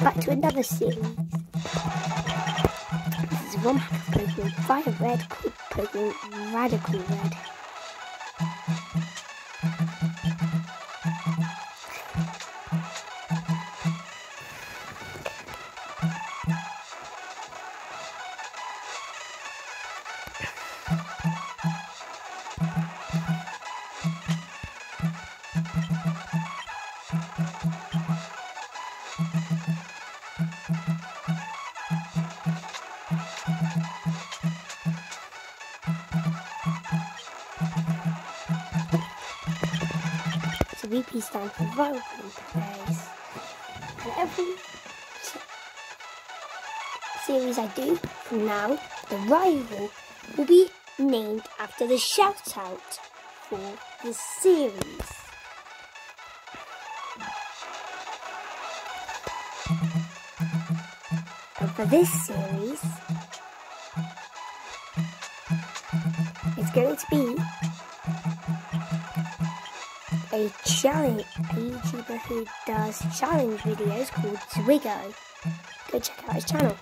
back to another series. This is one of Pokemon Fire Red Pokemon Radical Red. So VP stands for Viral Place. And every series I do from now, the rival will be named after the shout out for the series. And for this series, it's going to be a challenge, a YouTuber who does challenge videos called Zwiggo. Go check out his channel.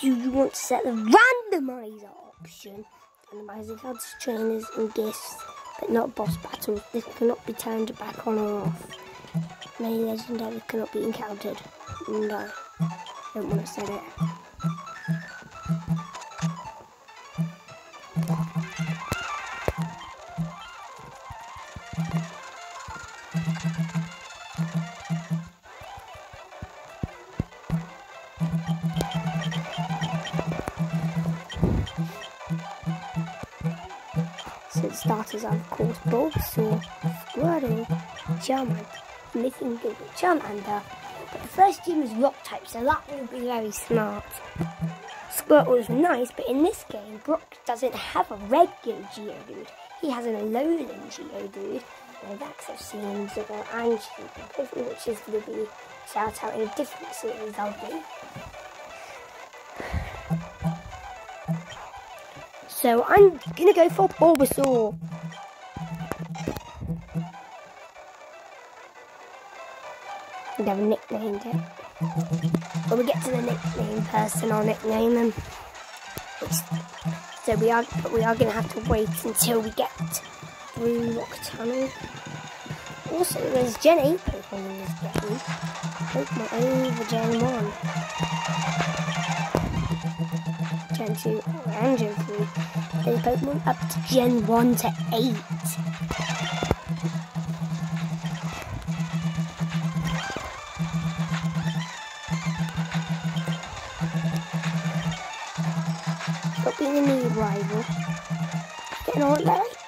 Do you want to set the randomizer option? Randomizer cards, trainers, and gifts, but not boss battles. This cannot be turned back on or off. Many legendaries cannot be encountered. No, don't want to say it. Starters are of course Bulbasaur, Squirtle, Charmander, Missing Google, Charmander. But the first gym is rock type, so that will be very smart. Squirtle is nice, but in this game, Brock doesn't have a regular Geodude. He has an Alolan Geodude. And that's I've seen Ziggo and Geodude, which is going to be shout out in a different series I'll do. So I'm gonna go for Bulbasaur. Never nicknamed it. When we get to the nickname person, I'll nickname them. So we are, but we are gonna have to wait until we get through Rock Tunnel. Also, there's Gen 8 Pokemon in this game. Over Gen 1. Gen 2 and Gen 3. There's Pokemon up to Gen 1 to 8. Being a new rival.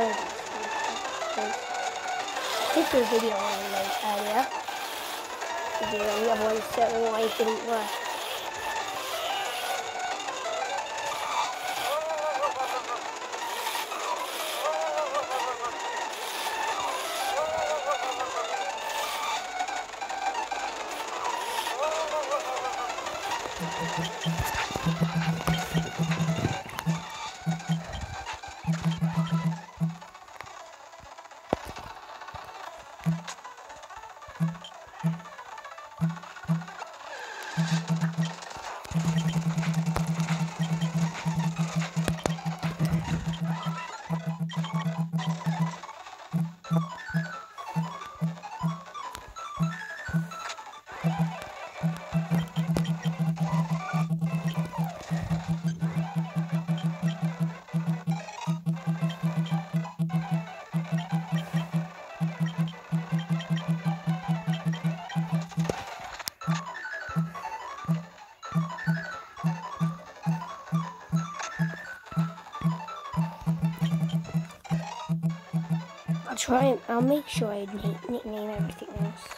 This was a video I made earlier. The other one certain way didn't work. Try and I'll make sure I nick- nickname everything else.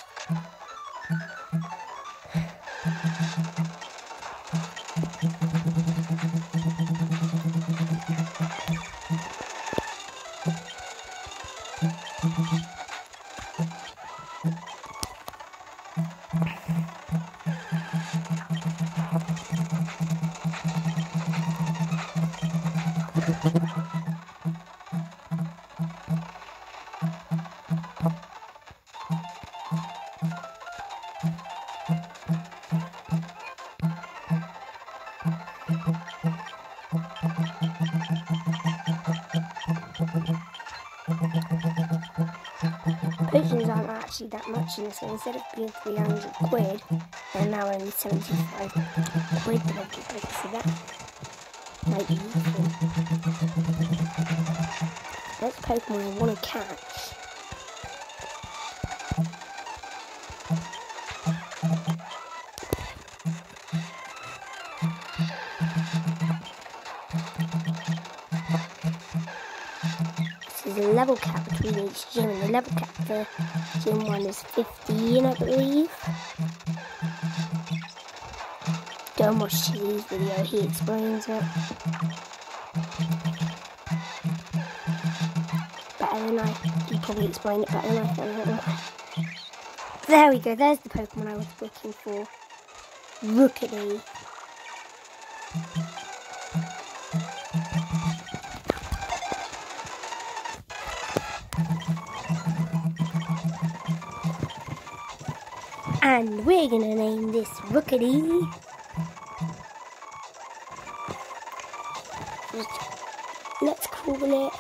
That much in this game. Instead of being 300 quid, they're now only 75 quid. But I think like, so that Pokemon I want to catch. Level cap between each gym, and the level cap for gym one is 15, I believe. Don't watch Chili's video, he explains it. Better than I, he probably explained it better than I can. There we go, there's the Pokemon I was looking for. Rookidee. And we're gonna name this Rookidee. Let's call it.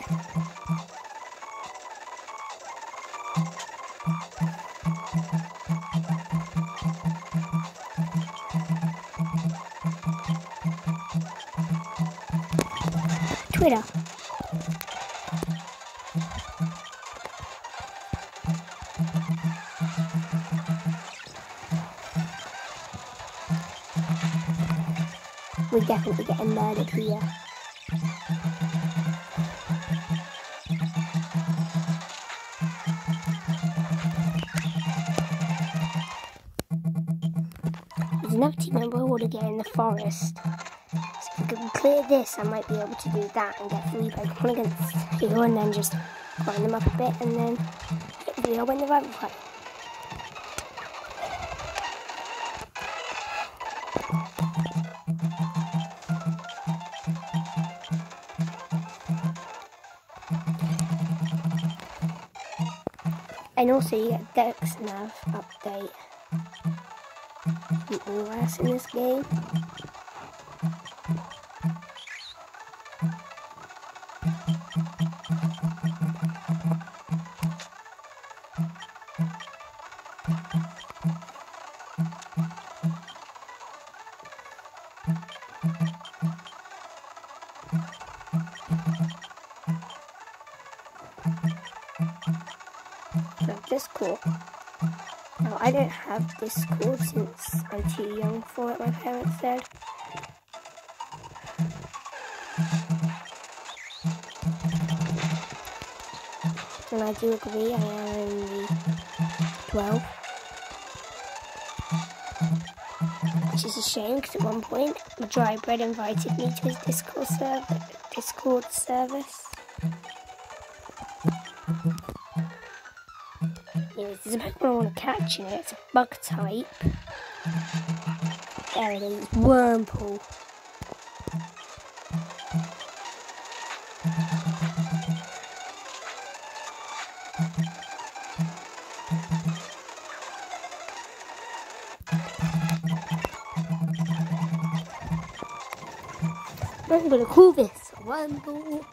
Twitter. We're definitely getting murdered here. There's another team member I want to get in the forest. So if we can clear this, I might be able to do that and get three Pokemon against you and then just grind them up a bit and then hopefully win the rival fight. And also you get Dex Nav update. Something less in this game. So Discord. Now oh, I don't have Discord since I'm too young for it, my parents said. And I do agree, I am only 12. Which is a shame because at one point, Dry Bread invited me to his Discord, server, Discord service. Anyways, there's a Pokemon I want to catch in it. It's a bug type. There it is, Wurmple. I'm gonna call this Wurmple.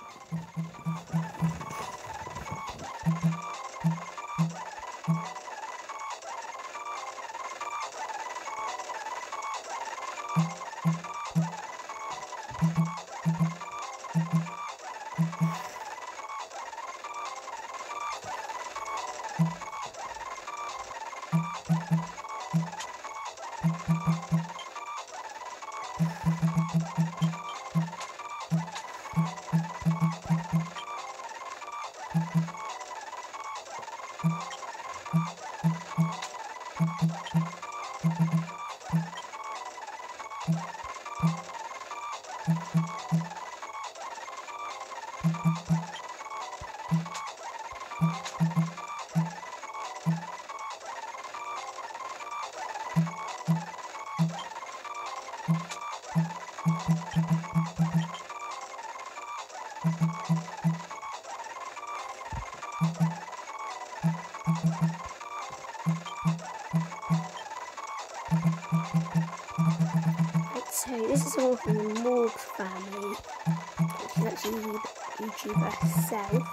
Herself.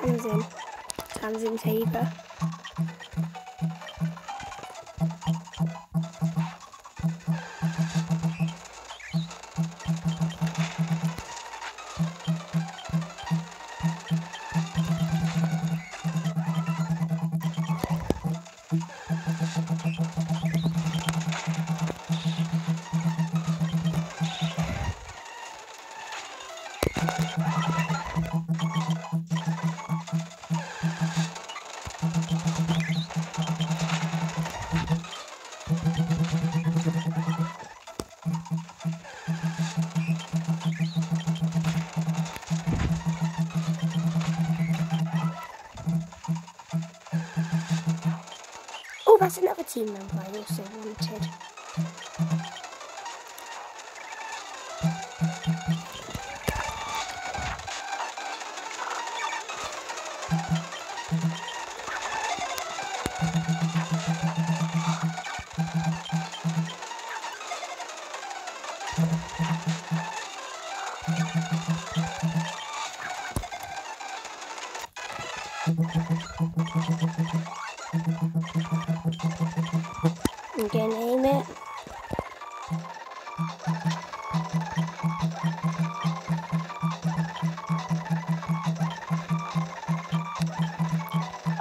Tamsin, Tamsin Tabor. That's another team member I also wanted. I'm gonna name it.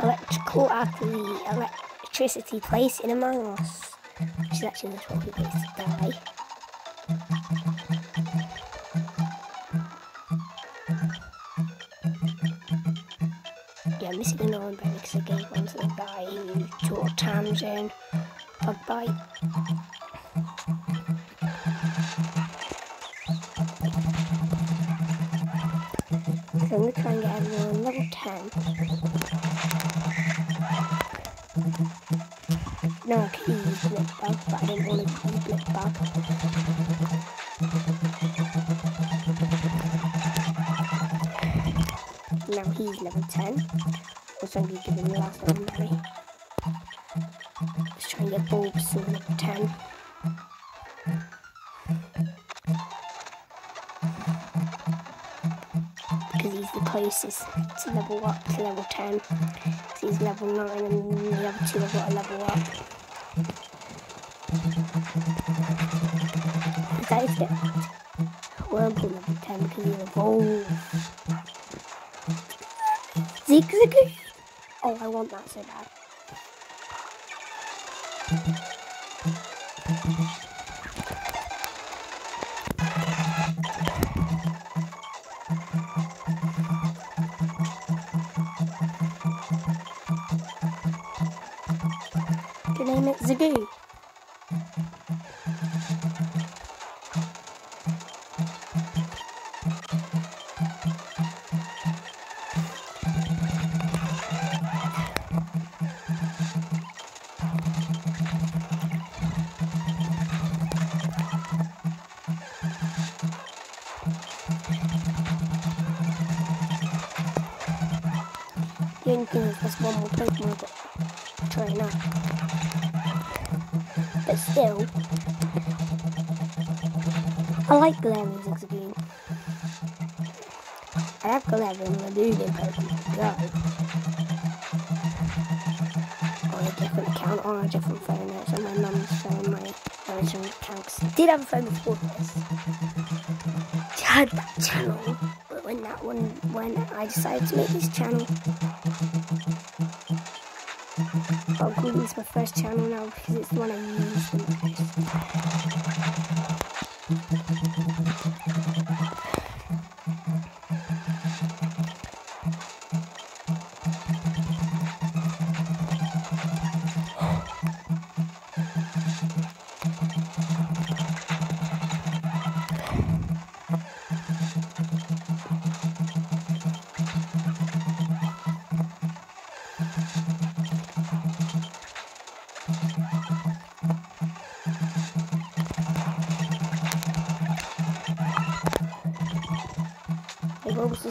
Electrical the electricity place in Among Us. Which is actually the trophy place to die. Yeah, I'm missing an Oran Berry because I gave one to the guy who taught Tamsin bug bite. So I'm gonna try and get everyone level 10. No, I can use but I didn't want to use. Now he's level 10. Also, I'm going to give him the last 10. Because he's the closest to level up to level 10. 'Cause he's level 9 and the other two have got a level up. That is it. Whirlpool level 10 because he evolved. Zigzag. Oh, I want that so bad. It Zagoo. The only thing is there's one more Pokemon to train up. But still, I like Galarian Zigzagoon. I have Ladoon in Pokemon Go. On a different account, on a different phone. It's on my mum's phone, my original account. did have a phone before this. I had that channel, but when that one, when I decided to make this channel, I'll call my first channel now because Thank you.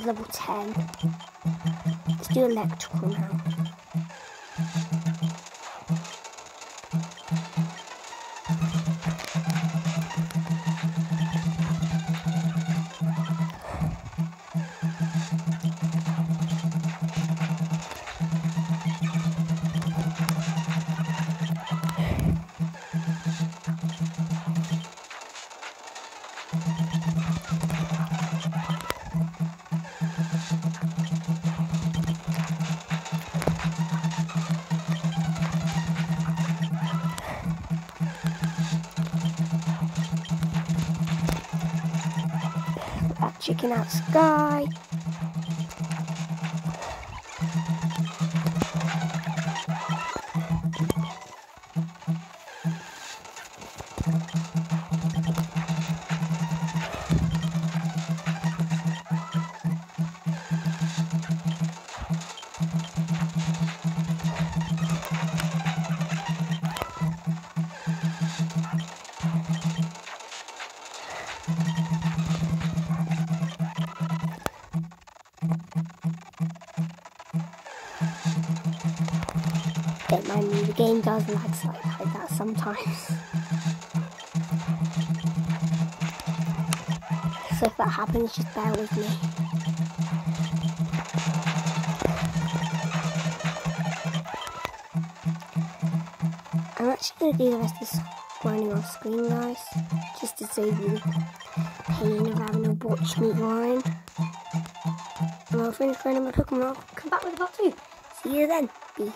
Level 10. Let's do electrical now. Chicken out sky. The game does lag slightly like that sometimes. So if that happens, just bear with me. I'm actually going to do the rest of this running off screen, guys, just to save you the pain of having to watch me grind. And I'll finish grinding my Pokemon. I'll come back with a part two. See you then. Peace.